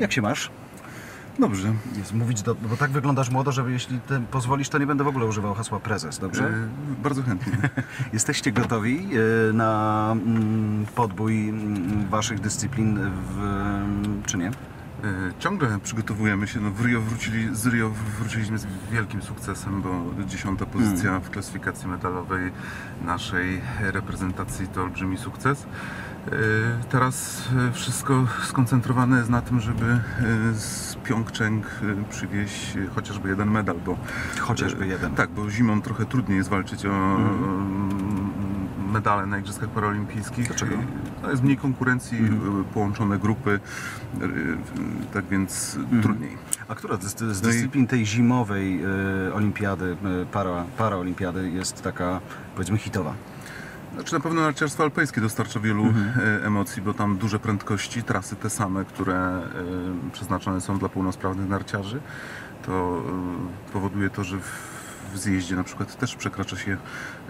Jak się masz? Dobrze. Jest mówić, do, bo tak wyglądasz młodo, że jeśli ty pozwolisz, to nie będę w ogóle używał hasła prezes, dobrze? E, bardzo chętnie. Jesteście gotowi e, na mm, podbój mm, waszych dyscyplin, w, czy nie? E, Ciągle przygotowujemy się. No, w Rio wrócili, z Rio wróciliśmy z wielkim sukcesem, bo dziesiąta pozycja w klasyfikacji medalowej naszej reprezentacji to olbrzymi sukces. E, Teraz e, wszystko skoncentrowane jest na tym, żeby z Pjongczeng przywieźć chociażby jeden medal, bo Chociażby jeden. Tak, bo zimą trochę trudniej jest walczyć o mm, medale na Igrzyskach Paralimpijskich. Dlaczego? No, jest mniej konkurencji, e, połączone grupy, e, tak więc trudniej. A która z, z No i- dyscyplin tej zimowej olimpiady, para, paraolimpiady jest taka, powiedzmy, hitowa? Znaczy na pewno narciarstwo alpejskie dostarcza wielu e, emocji, bo tam duże prędkości, trasy te same, które przeznaczone są dla pełnosprawnych narciarzy, to powoduje to, że w, w zjeździe na przykład też przekracza się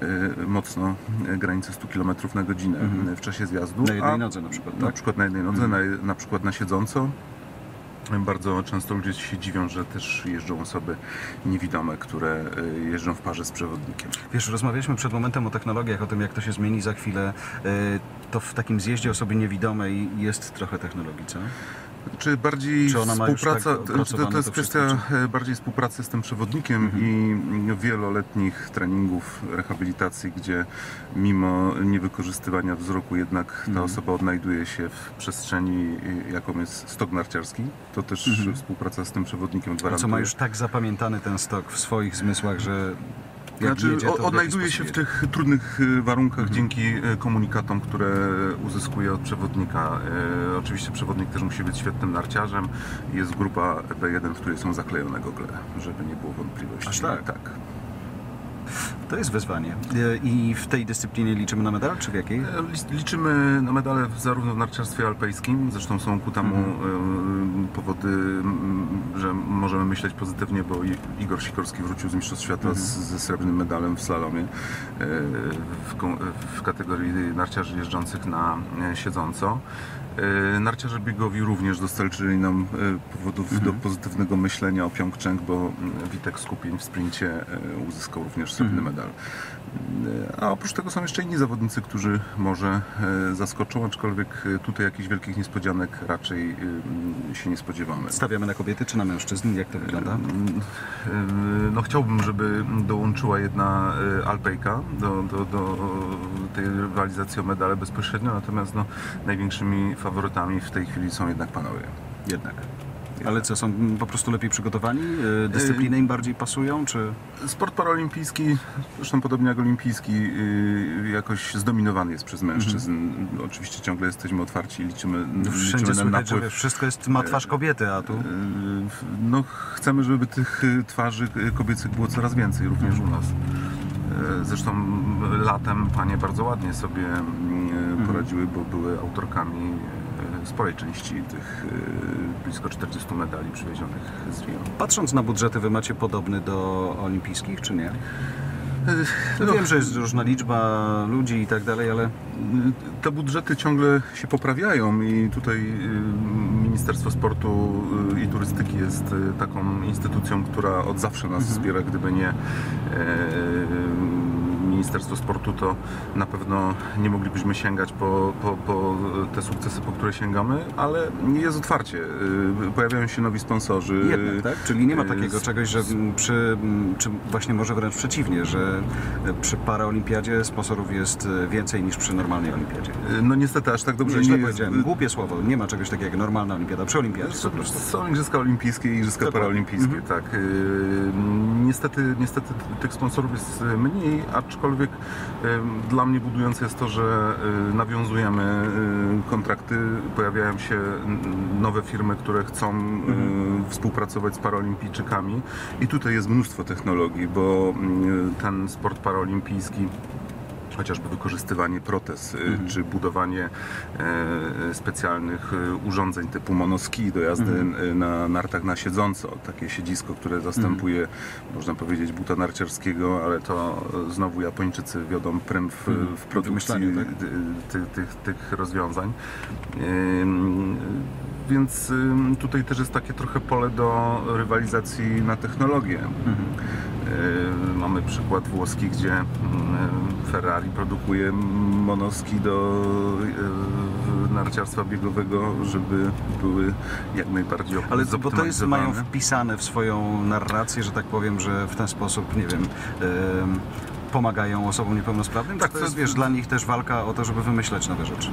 e, mocno granicę 100 km na godzinę e, w czasie zjazdu. Na jednej nodze na przykład, Na tak? przykład na jednej nodze, na, na przykład na siedząco. Bardzo często ludzie się dziwią, że też jeżdżą osoby niewidome, które e, jeżdżą w parze z przewodnikiem. Wiesz, rozmawialiśmy przed momentem o technologiach, o tym, jak to się zmieni za chwilę. To w takim zjeździe osoby niewidomej jest trochę technologii, co? Czy bardziej Czy współpraca, tak to, to, jest kwestia bardziej współpracy z tym przewodnikiem i wieloletnich treningów rehabilitacji, gdzie mimo niewykorzystywania wzroku jednak ta osoba odnajduje się w przestrzeni, jaką jest stok narciarski. To też współpraca z tym przewodnikiem A gwarantuje. co ma już tak zapamiętany ten stok w swoich zmysłach, że Znaczy, jedzie, to w odnajduje sposób się w tych trudnych e, warunkach dzięki e, komunikatom, które uzyskuje od przewodnika. E, Oczywiście przewodnik też musi być świetnym narciarzem. Jest grupa B1, w której są zaklejone gogle, żeby nie było wątpliwości. Aż tak? Tak. To jest wyzwanie. E, I w tej dyscyplinie liczymy na medal, czy w jakiej? E, lic- Liczymy na medale zarówno w narciarstwie alpejskim, zresztą są ku temu Mhm. e, powody, że możemy myśleć pozytywnie, bo Igor Sikorski wrócił z Mistrzostw Świata Mhm. z, ze srebrnym medalem w slalomie w, w kategorii narciarzy jeżdżących na siedząco. E, Narciarze biegowi również dostarczyli nam e, powodów Mhm. do pozytywnego myślenia o Pjongczeng, bo m, Witek Skupień w sprincie e, uzyskał również srebrny Mhm. medal. A oprócz tego są jeszcze inni zawodnicy, którzy może e, zaskoczą, aczkolwiek e, tutaj jakichś wielkich niespodzianek raczej e, się nie spodziewamy. Stawiamy na kobiety czy na mężczyzn? Jak to wygląda? No chciałbym, żeby dołączyła jedna Alpejka do, do, do tej rywalizacji o medale bezpośrednio, natomiast no, największymi faworytami w tej chwili są jednak panowie. Jednak. Ale co, są mm, po prostu lepiej przygotowani? E, Dyscypliny im bardziej pasują, czy... Sport paraolimpijski, zresztą podobnie jak olimpijski, y, jakoś zdominowany jest przez mężczyzn. Oczywiście ciągle jesteśmy otwarci i liczymy, Mhm. No, Wszędzie liczymy na słychać, napływ. wszystko jest, ma twarz kobiety, a tu... Y, No, chcemy, żeby tych y, twarzy y, kobiecych było coraz więcej, również u nas. Y, Zresztą latem panie bardzo ładnie sobie y, poradziły, bo były autorkami y, sporej części tych y, blisko 40 medali przywiezionych z Rio. Patrząc na budżety, wy macie podobny do olimpijskich, czy nie? No. Wiem, że jest różna liczba ludzi i tak dalej, ale Te budżety ciągle się poprawiają i tutaj y, Ministerstwo Sportu y, i Turystyki jest y, taką instytucją, która od zawsze nas wspiera. Gdyby nie Ministerstwo Sportu, to na pewno nie moglibyśmy sięgać po, po, po te sukcesy, po które sięgamy, ale jest otwarcie. Y, Pojawiają się nowi sponsorzy. jednak, tak? Czyli nie ma y, takiego s- czegoś, że przy, czy właśnie może wręcz przeciwnie, że przy paraolimpiadzie sponsorów jest więcej niż przy normalnej olimpiadzie. y, No niestety aż tak dobrze Nie, źle jest. powiedziałem, głupie słowo, nie ma czegoś takiego jak normalna olimpiada, przy olimpiadzie Są, są Igrzyska Olimpijskie i Igrzyska Dokładnie. Paraolimpijskie, tak. Yy, niestety, niestety tych sponsorów jest mniej, aczkolwiek yy, dla mnie budujące jest to, że yy, nawiązujemy yy, kontrakty, pojawiają się mm, nowe firmy, które chcą yy, współpracować z paraolimpijczykami i tutaj jest mnóstwo technologii, bo yy, ten sport paraolimpijski chociażby wykorzystywanie protez, y, czy budowanie e, specjalnych y, urządzeń typu monoski do jazdy y, na nartach na siedząco. Takie siedzisko, które zastępuje, można powiedzieć, buta narciarskiego, ale to y, znowu Japończycy wiodą prym w, w produkcji tak? tych, tych, tych rozwiązań. Więc tutaj też jest takie trochę pole do rywalizacji na technologię. Yy, Mamy przykład włoski, gdzie mm, Ferrari produkuje monoski do yy, narciarstwa biegowego, żeby były jak najbardziej Ale bo to jest, mają wpisane w swoją narrację, że tak powiem, że w ten sposób, nie wiem, em, pomagają osobom niepełnosprawnym? Tak, to jest, wiesz, dla nich też walka o to, żeby wymyśleć nowe rzeczy.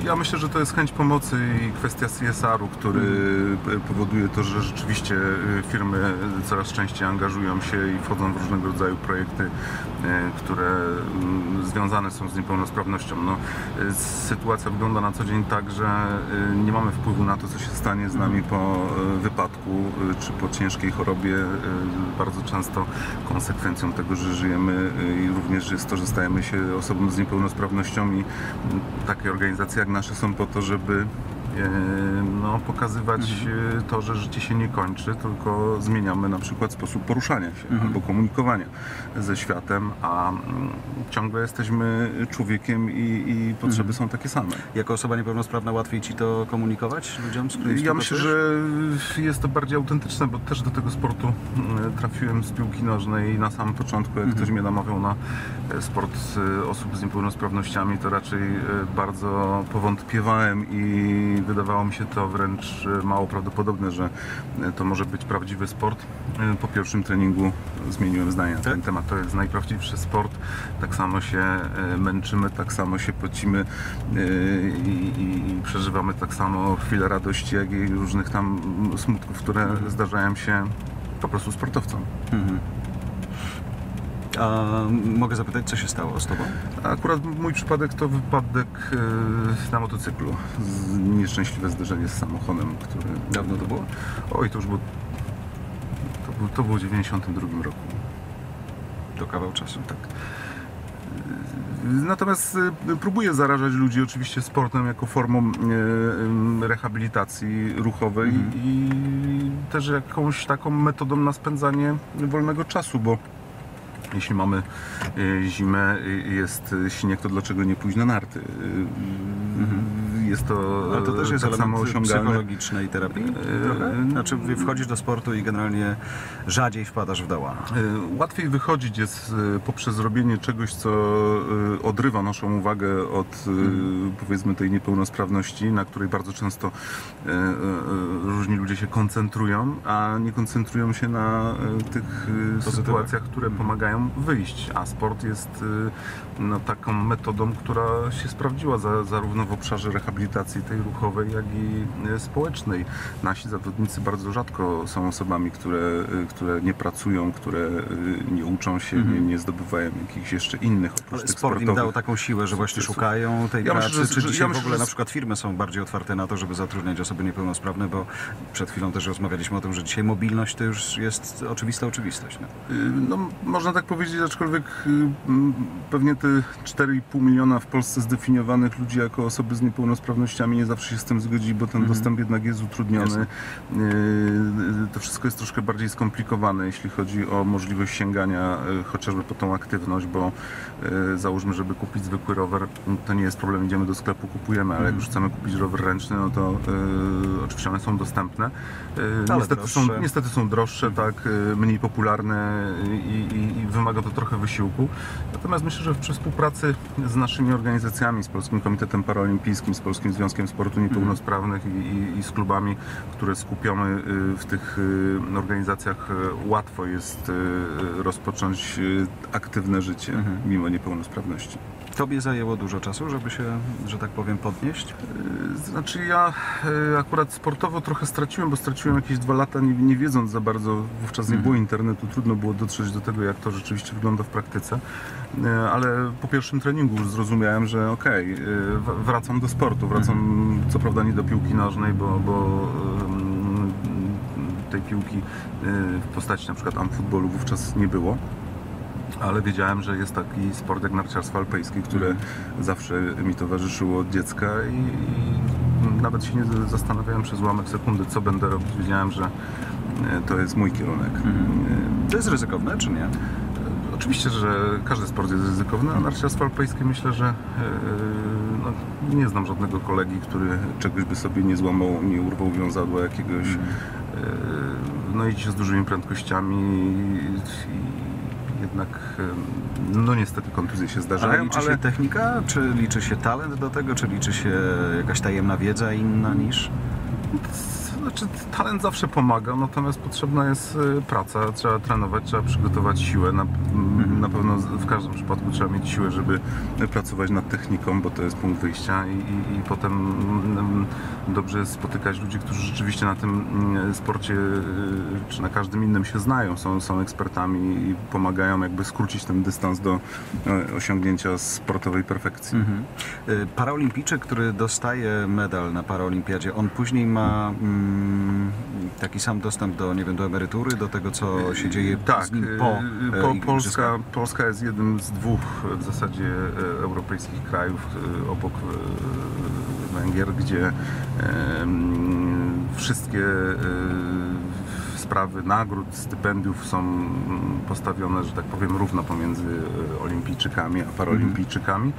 Yy, Ja myślę, że to jest chęć pomocy i kwestia CSR-u, który p- powoduje to, że rzeczywiście yy, firmy coraz częściej angażują się i wchodzą w różnego rodzaju projekty, yy, które mm, związane są z niepełnosprawnością. No, sytuacja wygląda na co dzień tak, że nie mamy wpływu na to, co się stanie z nami po wypadku czy po ciężkiej chorobie. Bardzo często konsekwencją tego, że żyjemy i również jest to, że stajemy się osobą z niepełnosprawnością i takie organizacje jak nasze są po to, żeby no, pokazywać e, to, że życie się nie kończy, tylko zmieniamy na przykład sposób poruszania się albo komunikowania ze światem, a mm, ciągle jesteśmy człowiekiem i, i potrzeby są takie same. Jako osoba niepełnosprawna łatwiej Ci to komunikować ludziom, z Ja myślę, że jest to bardziej autentyczne, bo też do tego sportu mm, trafiłem z piłki nożnej na samym początku. Jak ktoś mnie namawiał na e, sport e, osób z niepełnosprawnościami, to raczej bardzo powątpiewałem i wydawało mi się to wręcz e, mało prawdopodobne, że e, to może być prawdziwy sport. E, Po pierwszym treningu zmieniłem zdanie na ten Tak? temat. To jest najprawdziwszy sport. Tak samo się męczymy, tak samo się pocimy i przeżywamy tak samo chwile radości, jak i różnych tam smutków, które zdarzają się po prostu sportowcom. Mhm. A mogę zapytać, co się stało z Tobą? Akurat mój przypadek to wypadek e, na motocyklu. Nieszczęśliwe zderzenie z samochodem, który... Dawno to było? Oj, to już było... To, był- to było w 92 roku. To kawał czasu. Tak. Natomiast y, próbuję zarażać ludzi oczywiście sportem jako formą y, rehabilitacji ruchowej i też jakąś taką metodą na spędzanie wolnego czasu, bo jeśli mamy y, zimę, y, jest y, śnieg, to dlaczego nie pójść na narty? Y, Jest to, Ale to też jest tak samo osiągalne. psychologicznej terapii trochę? Yy, Znaczy wchodzisz do sportu i generalnie rzadziej wpadasz w dołana. Y, Łatwiej wychodzić jest y, poprzez robienie czegoś, co odrywa naszą uwagę od y, powiedzmy tej niepełnosprawności, na której bardzo często różni ludzie się koncentrują, a nie koncentrują się na tych Pozytywach. sytuacjach, które pomagają wyjść. A sport jest no, taką metodą, która się sprawdziła za, zarówno w obszarze rehabilitacji tej ruchowej, jak i y, społecznej. Nasi zawodnicy bardzo rzadko są osobami, które, y, które nie pracują, które y, nie uczą się, nie, nie zdobywają jakichś jeszcze innych oprócz Ale tych sport im dał taką siłę, że właśnie szukają tej Ja pracy. myślę, że- Czy dzisiaj ja w myślę, ogóle że- na przykład firmy są bardziej otwarte na to, żeby zatrudniać osoby niepełnosprawne, bo przed chwilą też rozmawialiśmy o tym, że dzisiaj mobilność to już jest oczywista oczywistość. Nie? Y, No, można tak powiedzieć, aczkolwiek y, pewnie te 4,5 miliona w Polsce zdefiniowanych ludzi jako osoby z niepełnosprawnościami nie zawsze się z tym zgodzi, bo ten dostęp jednak jest utrudniony. Y, y, To wszystko jest troszkę bardziej skomplikowane, jeśli chodzi o możliwość sięgania y, chociażby po tą aktywność, bo załóżmy, żeby kupić zwykły rower, to nie jest problem, idziemy do sklepu, kupujemy, ale jak już chcemy kupić rower ręczny, no to oczywiście one są dostępne. Niestety, są, droższe. niestety są droższe, tak, y, mniej popularne i, i, i wymaga to trochę wysiłku. Natomiast myślę, że przy współpracy z naszymi organizacjami, z Polskim Komitetem Paraolimpijskim, z Polskim Związkiem Sportu Niepełnosprawnych i, i, i z klubami, które skupiamy w tych y, organizacjach, y, łatwo jest y, rozpocząć aktywne życie mimo niepełnosprawności. Tobie zajęło dużo czasu, żeby się, że tak powiem, podnieść? Y, Znaczy ja y, akurat sportowo trochę straciłem, bo straciłem jakieś dwa lata nie, nie wiedząc za bardzo, wówczas nie było internetu, trudno było dotrzeć do tego, jak to rzeczywiście wygląda w praktyce, Y, ale po pierwszym treningu już zrozumiałem, że okej, y, w- wracam do sportu, wracam co prawda nie do piłki nożnej, bo, bo tej piłki w postaci na przykład amfutbolu wówczas nie było. Ale wiedziałem, że jest taki sport jak narciarstwo alpejskie, które zawsze mi towarzyszyło od dziecka i, i nawet się nie zastanawiałem przez ułamek sekundy, co będę robić. Wiedziałem, że e, to jest mój kierunek. E, To jest ryzykowne, czy nie? Oczywiście Oczywiście, że każdy sport jest ryzykowny, a narciarstwo alpejskie myślę, że e, no, nie znam żadnego kolegi, który czegoś by sobie nie złamał, nie urwał wiązadła jakiegoś. E, No idzie z dużymi prędkościami i, i jednak no niestety kontuzje się zdarzają, Ale liczy się technika, czy liczy się talent do tego, czy liczy się jakaś tajemna wiedza inna niż... Znaczy, talent zawsze pomaga, natomiast potrzebna jest e, praca, trzeba trenować, trzeba przygotować siłę. Na, na pewno w każdym przypadku trzeba mieć siłę, żeby pracować nad techniką, bo to jest punkt wyjścia i, i, i potem mm, dobrze jest spotykać ludzi, którzy rzeczywiście na tym mm, sporcie e, czy na każdym innym się znają, są, są ekspertami i pomagają jakby skrócić ten dystans do e, osiągnięcia sportowej perfekcji. Mhm. Y, Paraolimpijczyk, który dostaje medal na paraolimpiadzie, on później ma mm, taki sam dostęp do, nie wiem, do emerytury, do tego, co się dzieje Tak, z nim y, po, y, po? Polska, Polska jest jednym z dwóch w zasadzie e, europejskich krajów e, obok e, Węgier, gdzie e, wszystkie e, sprawy nagród, stypendiów są mm, postawione, że tak powiem, równo pomiędzy e, olimpijczykami a paraolimpijczykami.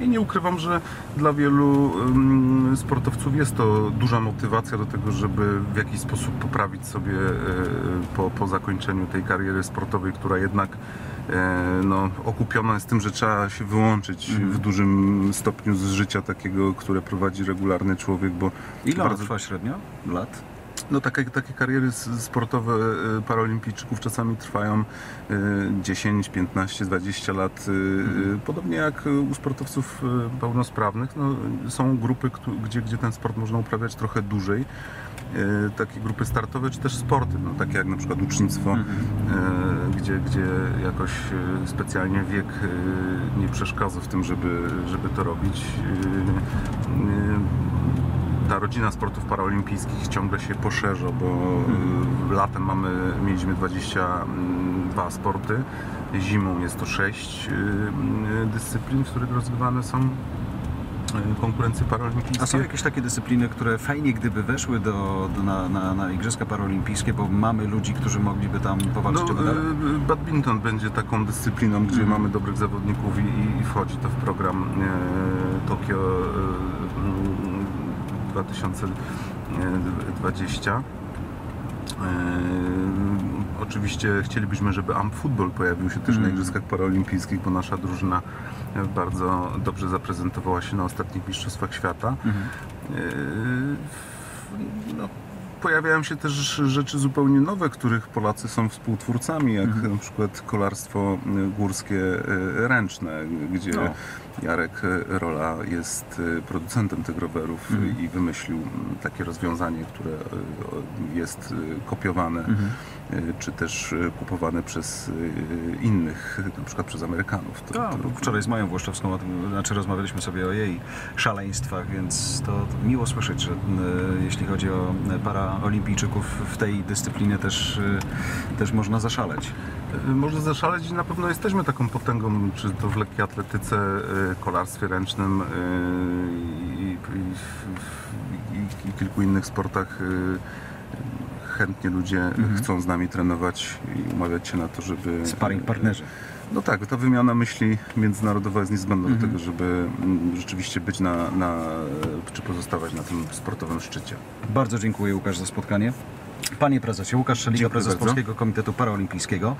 I nie ukrywam, że dla wielu ym, sportowców jest to duża motywacja do tego, żeby w jakiś sposób poprawić sobie e, po, po zakończeniu tej kariery sportowej, która jednak e, no, okupiona jest tym, że trzeba się wyłączyć w dużym stopniu z życia takiego, które prowadzi regularny człowiek, bo Ile bardzo- trwa średnio? Lat? No takie, takie kariery sportowe e, paraolimpijczyków czasami trwają e, 10, 15, 20 lat. e, e, Podobnie jak u sportowców pełnosprawnych. No, są grupy, gdzie, gdzie ten sport można uprawiać trochę dłużej. Takie grupy startowe, czy też sporty, no, takie jak na przykład ucznictwo, e, gdzie, gdzie jakoś specjalnie wiek nie przeszkadza w tym, żeby, żeby to robić. Ta rodzina sportów paraolimpijskich ciągle się poszerza, bo y, latem mamy, mieliśmy 22 sporty, zimą jest to 6 dyscyplin, w których rozgrywane są y, konkurencje paraolimpijskie. A są jakieś takie dyscypliny, które fajnie gdyby weszły do, do, na, na, na Igrzyska Paraolimpijskie, bo mamy ludzi, którzy mogliby tam powalczyć o No, y, badminton będzie taką dyscypliną, gdzie mamy dobrych zawodników i, i- i wchodzi to w program e, Tokio e, 2020. E, oczywiście chcielibyśmy, żeby AMP Football pojawił się też na Mm. Igrzyskach Paraolimpijskich, bo nasza drużyna e, bardzo dobrze zaprezentowała się na ostatnich Mistrzostwach Świata. Mhm. Yy, no, pojawiają się też rzeczy zupełnie nowe, których Polacy są współtwórcami, jak Mhm. na przykład kolarstwo y, górskie y, ręczne, gdzie No. Jarek y, Rola jest producentem tych rowerów Mhm. i wymyślił mm, takie rozwiązanie, które jest kopiowane Mhm. Y, czy też y, kupowane przez y, innych, na przykład przez Amerykanów. To- No, to- wczoraj z Mają Włoszczowską znaczy rozmawialiśmy sobie o jej szaleństwach, więc to, miło słyszeć, że jeśli chodzi o e, paraolimpijczyków w tej dyscyplinie też, też można zaszaleć. Można zaszaleć i na pewno jesteśmy taką potęgą, czy to w lekkiej atletyce, kolarstwie ręcznym i, i, i, i kilku innych sportach. Chętnie ludzie chcą z nami trenować i umawiać się na to, żeby... Sparring partnerzy. No tak, ta wymiana myśli międzynarodowa jest niezbędna do tego, żeby mm, rzeczywiście być na, na, czy pozostawać na tym sportowym szczycie. Bardzo dziękuję Łukasz za spotkanie. Panie prezesie, Łukasz Szeliga, prezes bardzo. Polskiego Komitetu Paraolimpijskiego.